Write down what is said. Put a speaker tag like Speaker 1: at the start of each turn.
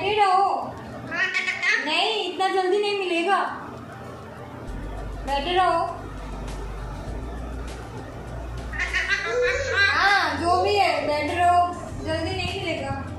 Speaker 1: बैठे रहो। नहीं, इतना जल्दी नहीं मिलेगा। बैठे रहो। हाँ जो भी है, बैठे रहो। जल्दी नहीं मिलेगा।